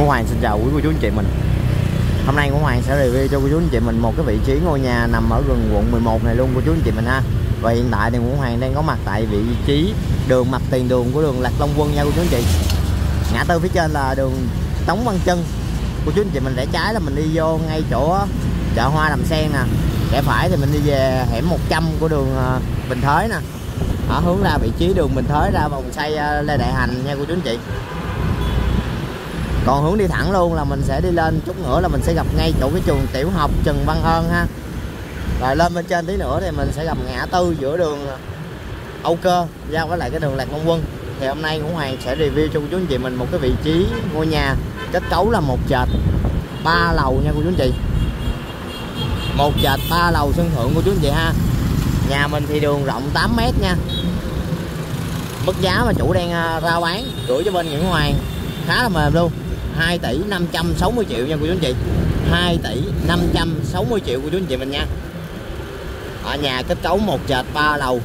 Ngũ Hoàng xin chào quý cô chú anh chị mình. Hôm nay Ngũ Hoàng sẽ review cho cô chú anh chị mình một cái vị trí ngôi nhà nằm ở gần quận 11 này luôn, cô chú anh chị mình ha. Và hiện tại thì Ngũ Hoàng đang có mặt tại vị trí đường mặt tiền đường của đường Lạc Long Quân nha cô chú anh chị. Ngã tư phía trên là đường Tống Văn Trân Cô chú anh chị mình rẽ trái là mình đi vô ngay chỗ chợ hoa đầm sen nè. Rẽ phải thì mình đi về hẻm 100 của đường ờ, Bình Thới nè. Ở hướng ra vị trí đường Bình Thới ra vòng xoay ờ, Lê Đại Hành nha cô chú anh chị còn hướng đi thẳng luôn là mình sẽ đi lên chút nữa là mình sẽ gặp ngay chỗ cái trường tiểu học Trần Văn Ơn ha. Rồi lên bên trên tí nữa thì mình sẽ gặp ngã tư giữa đường à, Âu Cơ, giao với lại cái đường Lạc Long Quân. Thì hôm nay cũng Hoàng sẽ review cho cô chú anh chị mình một cái vị trí ngôi nhà kết cấu là một trệt ba lầu nha cô chú anh chị. Một trệt ba lầu sân thượng của chú anh chị ha. Nhà mình thì đường rộng 8 mét nha. Mức giá mà chủ đang à, ra bán gửi cho bên Nguyễn Hoàng khá là mềm luôn. 2 tỷ 560 triệu nha cô chú anh chị. 2 tỷ 560 triệu cô chú anh chị mình nha. Ở nhà kết cấu một trệt ba lầu,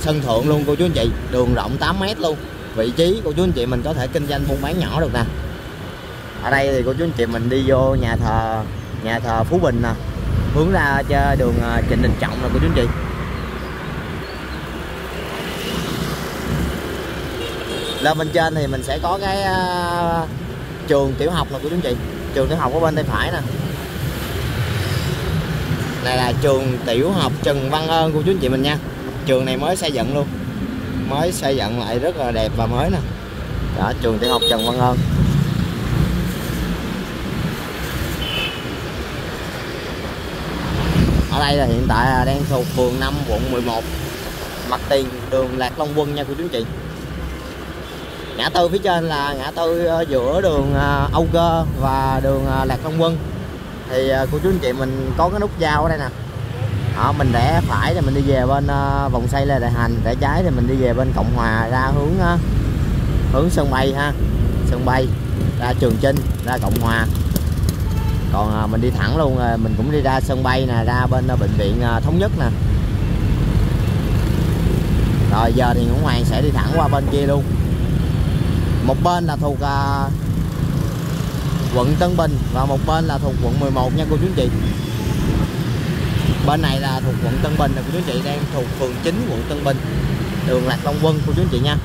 sân thượng luôn cô chú anh chị, đường rộng 8 mét luôn. Vị trí cô chú anh chị mình có thể kinh doanh buôn bán nhỏ được nè. Ở đây thì cô chú anh chị mình đi vô nhà thờ nhà thờ Phú Bình nè. Hướng ra cho đường à, Trịnh Đình Trọng nè cô chú anh chị. Lên bên trên thì mình sẽ có cái à, trường tiểu học là của chú chị. Trường tiểu học ở bên tay phải nè. Này là trường tiểu học Trần Văn Ơn của chú anh chị mình nha. Trường này mới xây dựng luôn. Mới xây dựng lại rất là đẹp và mới nè. Đó, trường tiểu học Trần Văn Ơn. Ở đây là hiện tại đang thuộc phường 5 quận 11 mặt tiền, đường Lạc Long Quân nha cô chú anh chị ngã tư phía trên là ngã tư ờ, giữa đường ờ, Âu Cơ và đường ờ, Lạc Long Quân. Thì cô chú anh chị mình có cái nút giao ở đây nè. Đó, mình rẽ phải thì mình đi về bên vòng xoay Lê Đại Hành rẽ trái thì mình đi về bên Cộng Hòa ra hướng hướng sân bay ha. Sân bay ra Trường Chinh ra Cộng Hòa. Còn mình đi thẳng luôn mình cũng đi ra sân bay nè ra bên bệnh viện thống nhất nè. Rồi giờ thì Nguyễn Hoàng sẽ đi thẳng qua bên kia luôn một bên là thuộc à, quận Tân Bình và một bên là thuộc quận 11 nha cô chú anh chị. Bên này là thuộc quận Tân Bình là cô chú anh chị đang thuộc phường 9 quận Tân Bình đường Lạc Long Quân cô chú anh chị nha.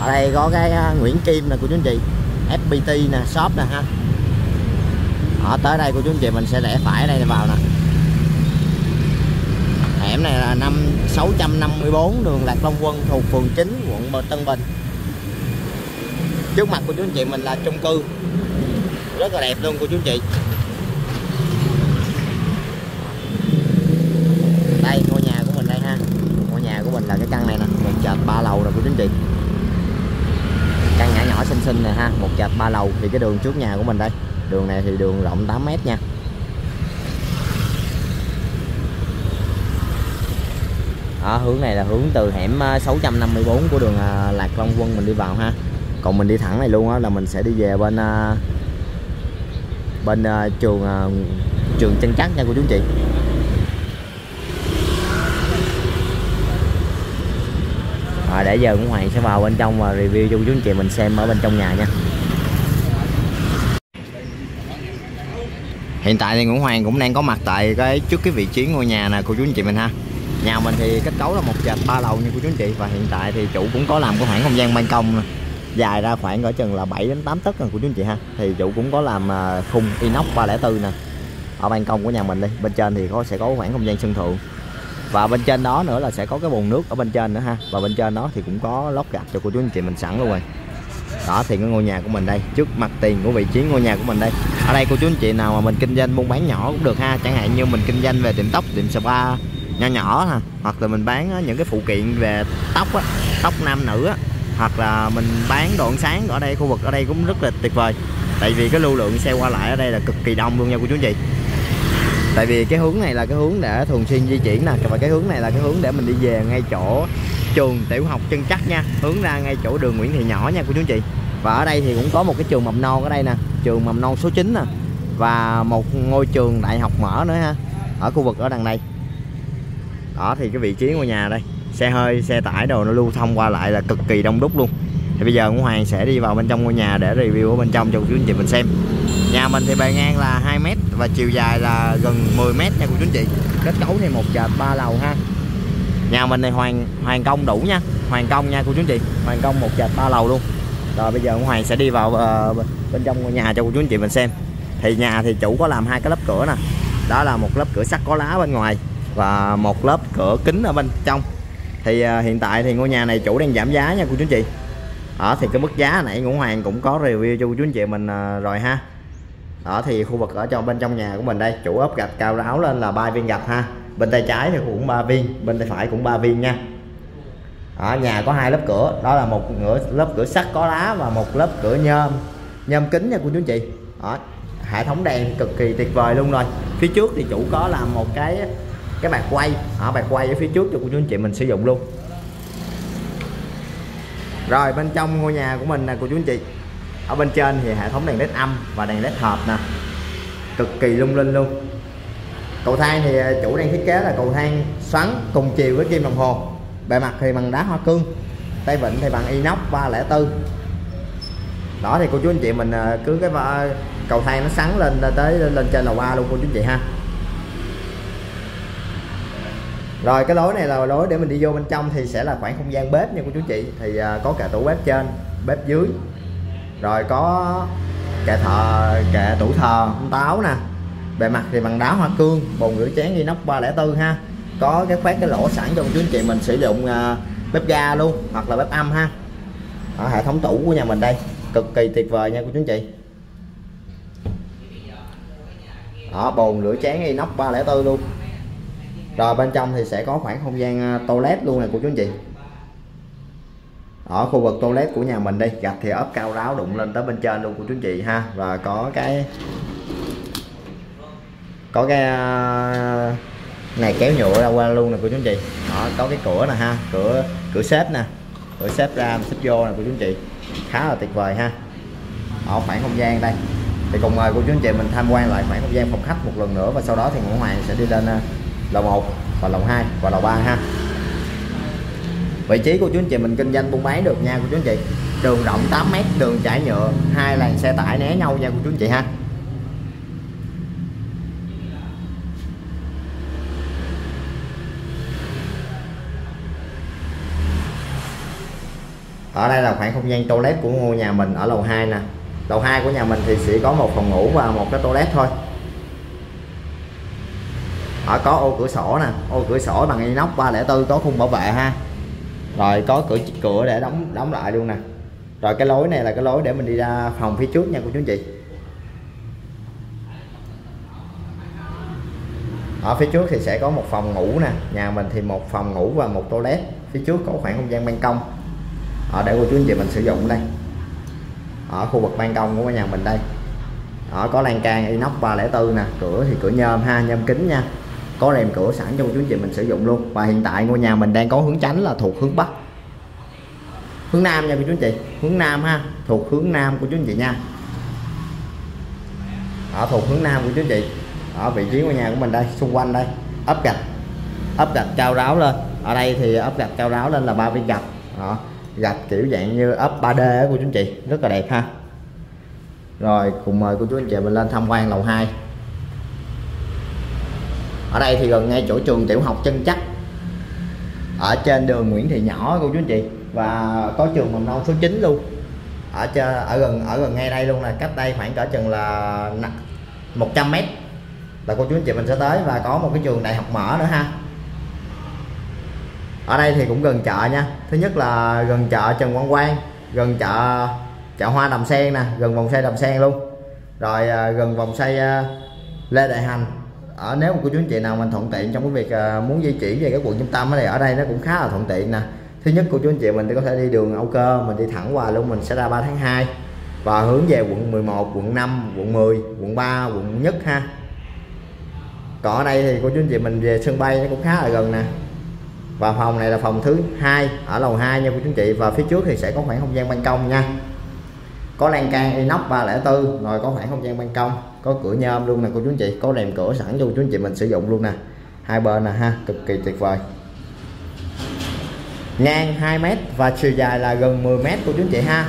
Ở đây có cái à, Nguyễn Kim nè cô chú anh chị FPT nè shop nè ha. Ở tới đây cô chú anh chị mình sẽ rẽ phải đây vào nè hẻm này là năm 654 đường Lạc Long Quân thuộc phường 9 quận Tân Bình. Trước mặt của chú anh chị mình là chung cư. Rất là đẹp luôn của chú anh chị. Đây, ngôi nhà của mình đây ha. Ngôi nhà của mình là cái căn này nè, một trệt ba lầu rồi của chú anh chị. Căn nhỏ nhỏ xinh xinh này ha, một trệt ba lầu thì cái đường trước nhà của mình đây. Đường này thì đường rộng 8 mét nha. Đó, hướng này là hướng từ hẻm ờ, 654 của đường ờ, Lạc Long Quân mình đi vào ha. Còn mình đi thẳng này luôn á là mình sẽ đi về bên ờ, bên trường trường chân chắc nha cô chú chị. À, để giờ cũng Hoàng sẽ vào bên trong và review cho cô chú anh chị mình xem ở bên trong nhà nha. Hiện tại thì Nguyễn Hoàng cũng đang có mặt tại cái trước cái vị trí ngôi nhà nè cô chú anh chị mình ha nhà mình thì kết cấu là một trệt ba lầu như của chú anh chị. Và hiện tại thì chủ cũng có làm cái khoảng không gian ban công dài ra khoảng ở chừng là 7 đến 8 tấc của chú anh chị ha. Thì chủ cũng có làm à, khung inox 304 nè. Ở ban công của nhà mình đi, bên trên thì có, sẽ có khoảng không gian sân thượng. Và bên trên đó nữa là sẽ có cái bồn nước ở bên trên nữa ha. Và bên trên đó thì cũng có lót gạch cho cô chú anh chị mình sẵn luôn rồi. Đó, thì cái ngôi nhà của mình đây, trước mặt tiền của vị trí ngôi nhà của mình đây. Ở đây cô chú anh chị nào mà mình kinh doanh buôn bán nhỏ cũng được ha. Chẳng hạn như mình kinh doanh về tiệm tóc, tiệm spa nhỏ nhỏ ha hoặc là mình bán ờ, những cái phụ kiện về tóc á, tóc nam nữ á. Hoặc là mình bán đồ ăn sáng ở đây, khu vực ở đây cũng rất là tuyệt vời. Tại vì cái lưu lượng xe qua lại ở đây là cực kỳ đông luôn nha cô chú anh chị. Tại vì cái hướng này là cái hướng để thường xuyên di chuyển nè. Và cái hướng này là cái hướng để mình đi về ngay chỗ trường tiểu học chân chắc nha. Hướng ra ngay chỗ đường Nguyễn Thị Nhỏ nha cô chú anh chị. Và ở đây thì cũng có một cái trường mầm non ở đây nè. Trường mầm non số 9 nè. Và một ngôi trường đại học mở nữa ha, ở khu vực ở đằng này đó thì cái vị trí ngôi nhà đây xe hơi xe tải đồ nó lưu thông qua lại là cực kỳ đông đúc luôn. Thì bây giờ Ngũ Hoàng sẽ đi vào bên trong ngôi nhà để review ở bên trong cho cô chú anh chị mình xem. Nhà mình thì bề ngang là 2 mét và chiều dài là gần 10 mét nha cô chú anh chị. Kết cấu thì một trệt ba lầu ha. Nhà mình này hoàn hoàn công đủ nha hoàn công nha cô chú anh chị. Hoàn công một trệt ba lầu luôn. Rồi bây giờ Ngũ Hoàng sẽ đi vào uh, bên trong ngôi nhà cho cô chú anh chị mình xem. Thì nhà thì chủ có làm hai cái lớp cửa nè. Đó là một lớp cửa sắt có lá bên ngoài và một lớp cửa kính ở bên trong. Thì uh, hiện tại thì ngôi nhà này chủ đang giảm giá nha cô chú anh chị. Ở thì cái mức giá nãy Ngũ Hoàng cũng có review cho cô chú anh chị mình uh, rồi ha. Đó thì khu vực ở trong bên trong nhà của mình đây chủ ốp gạch cao ráo lên là ba viên gạch ha. Bên tay trái thì cũng ba viên bên tay phải cũng ba viên nha. Ở nhà có hai lớp cửa đó là một ngửa lớp cửa sắt có lá và một lớp cửa nhôm nhôm kính nha cô chú anh chị. Đó hệ thống đèn cực kỳ tuyệt vời luôn rồi. Phía trước thì chủ có làm một cái cái bạc quay. Ở bạc quay ở phía trước cho cô chú anh chị mình sử dụng luôn. Rồi, bên trong ngôi nhà của mình nè, cô chú anh chị. Ở bên trên thì hệ thống đèn led âm và đèn led hợp nè. Cực kỳ lung linh luôn. Cầu thang thì à, chủ đang thiết kế là cầu thang xoắn cùng chiều với kim đồng hồ. Bề mặt thì bằng đá hoa cương, tay vịn thì bằng inox 304 đó, thì cô chú anh chị mình à, cứ cái cầu thang nó sắn lên tới, lên trên lầu ba luôn, cô chú anh chị ha. Rồi cái lối này là lối để mình đi vô bên trong thì sẽ là khoảng không gian bếp nha cô chú chị. Thì à, có cả tủ bếp trên bếp dưới. Rồi có kệ thờ kệ tủ thờ ông táo nè. Bề mặt thì bằng đá hoa cương bồn rửa chén inox 304 ha. Có cái khoét cái lỗ sẵn cho cô chú anh chị mình sử dụng uh, bếp ga luôn hoặc là bếp âm ha. Ở hệ thống tủ của nhà mình đây cực kỳ tuyệt vời nha cô chú anh chị. Đó bồn rửa chén inox 304 luôn rồi bên trong thì sẽ có khoảng không gian à, toilet luôn này của chú anh chị. Ở khu vực toilet của nhà mình đi, gạch thì ốp cao ráo đụng lên tới bên trên luôn của chú anh chị ha. Và có cái có cái à, này kéo nhựa ra qua luôn nè của chú anh chị. Đó, có cái cửa nè ha, cửa cửa xếp nè. Cửa xếp ra xếp vô nè của chú anh chị. Khá là tuyệt vời ha. Ở khoảng không gian đây. Thì cùng mời cô chú anh chị mình tham quan lại khoảng không gian phòng khách một lần nữa và sau đó thì Ngũ Hoàng sẽ đi lên à, lầu 1 và lầu 2 và lầu 3 ha. Vị trí của chú anh chị mình kinh doanh buôn bán được nha của chú anh chị. Đường rộng 8 mét, đường trải nhựa, hai làn xe tải né nhau nha của chú anh chị ha. Ở đây là khoảng không gian toilet của ngôi nhà mình ở lầu 2 nè. Lầu 2 của nhà mình thì sẽ có một phòng ngủ và một cái toilet thôi ở, có ô cửa sổ nè. Ô cửa sổ bằng inox 304 có khung bảo vệ ha. Rồi có cửa cửa để đóng đóng lại luôn nè. Rồi cái lối này là cái lối để mình đi ra phòng phía trước nha cô chú anh chị. Ở phía trước thì sẽ có một phòng ngủ nè. Nhà mình thì một phòng ngủ và một toilet. Phía trước có khoảng không gian ban công. Ở, để cô chú anh chị mình sử dụng đây. Ở khu vực ban công của nhà mình đây. Ở, có lan can inox 304 nè. Cửa thì cửa nhôm ha, nhôm kính nha có rèm cửa sẵn cho cô chú anh chị mình sử dụng luôn. Và hiện tại ngôi nhà mình đang có hướng tránh là thuộc hướng bắc. Hướng nam nha cô chú anh chị. Hướng nam ha. Thuộc hướng nam của chú anh chị nha. Ở thuộc hướng nam của chú anh chị. Ở vị trí ngôi nhà của mình đây, xung quanh đây. Ấp gạch. Ấp gạch cao ráo lên. Ở đây thì ấp gạch cao ráo lên là ba viên gạch. Đó. Gạch kiểu dạng như ấp 3D của chú anh chị. Rất là đẹp ha. Rồi, cùng mời cô chú anh chị mình lên tham quan lầu 2 ở đây thì gần ngay chỗ trường tiểu học chân chắc. Ở trên đường Nguyễn Thị Nhỏ, cô chú anh chị. Và có trường mầm non số 9 luôn. Ở trên ở gần ở gần ngay đây luôn là cách đây khoảng cỡ chừng là 100 mét. Là cô chú anh chị mình sẽ tới và có một cái trường đại học mở nữa ha. Ở đây thì cũng gần chợ nha. Thứ nhất là gần chợ Trần Quang Quang, gần chợ chợ hoa đầm sen nè, gần vòng xoay đầm sen luôn. Rồi à, gần vòng xoay à, Lê Đại Hành ở nếu mà cô chú anh chị nào mình thuận tiện trong cái việc à, muốn di chuyển về các quận trung tâm ở đây ở đây nó cũng khá là thuận tiện nè. Thứ nhất cô chú anh chị mình có thể đi đường Âu Cơ mình đi thẳng qua luôn mình sẽ ra 3 tháng 2 và hướng về quận 11 quận 5 quận 10 quận 3 quận nhất ha. Còn ở đây thì cô chú anh chị mình về sân bay nó cũng khá là gần nè. Và phòng này là phòng thứ hai ở lầu 2 nha cô chú anh chị và phía trước thì sẽ có khoảng không gian ban công nha. Có lan can inox 304 rồi có khoảng không gian ban công có cửa nhôm luôn nè, cô chú anh chị. Có rèm cửa sẵn cho cô chú anh chị mình sử dụng luôn nè. Hai bên nè ha, cực kỳ tuyệt vời. Ngang 2 mét và chiều dài là gần 10 mét của chú anh chị ha.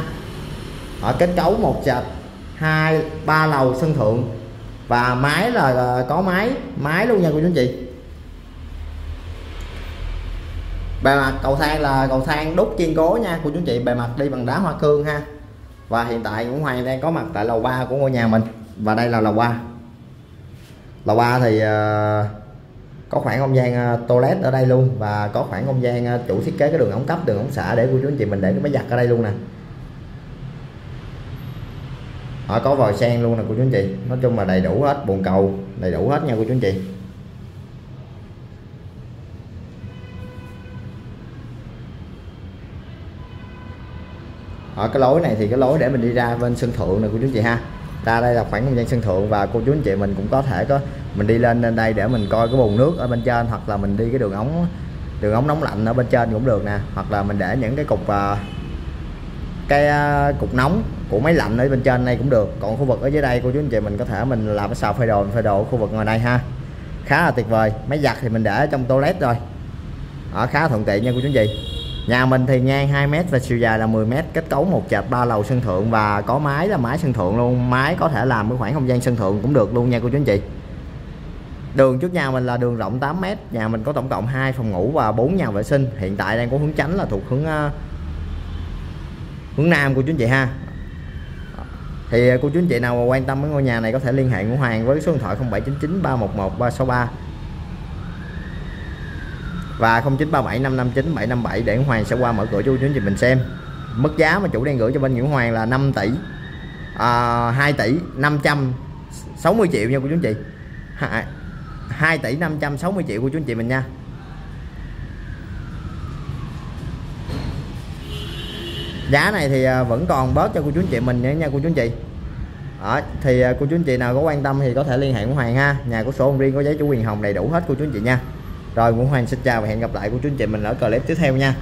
Ở kết cấu một trệt hai, ba lầu sân thượng. Và máy là ờ, có máy máy luôn nha cô chú anh chị. Bề mặt cầu thang là cầu thang đúc kiên cố nha cô chú anh chị. Bề mặt đi bằng đá hoa cương ha. Và hiện tại cũng Hoàng đang có mặt tại lầu 3 của ngôi nhà mình và đây là lầu ba. Lầu ba thì uh, có khoảng không gian ờ, toilet ở đây luôn và có khoảng không gian ờ, chủ thiết kế cái đường ống cấp đường ống xả để cô chú anh chị mình để cái máy giặt ở đây luôn nè. Họ có vòi sen luôn nè cô chú anh chị. Nói chung là đầy đủ hết bồn cầu đầy đủ hết nha cô chú anh chị. Ở cái lối này thì cái lối để mình đi ra bên sân thượng này cô chú anh chị ha ra đây là khoảng không gian sân thượng và cô chú anh chị mình cũng có thể có, mình đi lên lên đây để mình coi cái bồn nước ở bên trên, hoặc là mình đi cái đường ống đường ống nóng lạnh ở bên trên cũng được nè. Hoặc là mình để những cái cục à, cái à, cục nóng của máy lạnh ở bên trên đây cũng được. Còn khu vực ở dưới đây, cô chú anh chị mình có thể mình làm cái xào phơi đồ phơi đồ ở khu vực ngoài đây ha. Khá là tuyệt vời. Máy giặt thì mình để trong toilet rồi ở khá thuận tiện nha, cô chú anh chị nhà mình thì ngang 2m và chiều dài là 10m kết cấu một trệt ba lầu sân thượng và có mái là mái sân thượng luôn. Mái có thể làm cái khoảng không gian sân thượng cũng được luôn nha cô chú anh chị. Đường trước nhà mình là đường rộng 8m nhà mình có tổng cộng 2 phòng ngủ và 4 nhà vệ sinh. Hiện tại đang có hướng tránh là thuộc hướng uh, hướng nam của chú anh chị ha. Thì à, cô chú anh chị nào mà quan tâm với ngôi nhà này có thể liên hệ ngũ Hoàng với số điện thoại 0799 311 363 và 0937 559 757 để Hoàng sẽ qua mở cửa cho chú chị mình xem. Mức giá mà chủ đang gửi cho bên Nguyễn Hoàng là 5 tỷ à, 2 tỷ 560 triệu nha cô chú anh chị. 2 tỷ 560 triệu của chú anh chị mình nha. Giá này thì à, vẫn còn bớt cho cô chú anh chị mình nữa nha cô chú anh chị. Đó, thì à, cô chú anh chị nào có quan tâm thì có thể liên hệ với Hoàng ha. Nhà của sổ riêng có giấy chủ quyền hồng đầy đủ hết cô chú anh chị nha rồi, Nguyễn Hoàng xin chào và hẹn gặp lại của chú anh chị mình ở clip tiếp theo nha.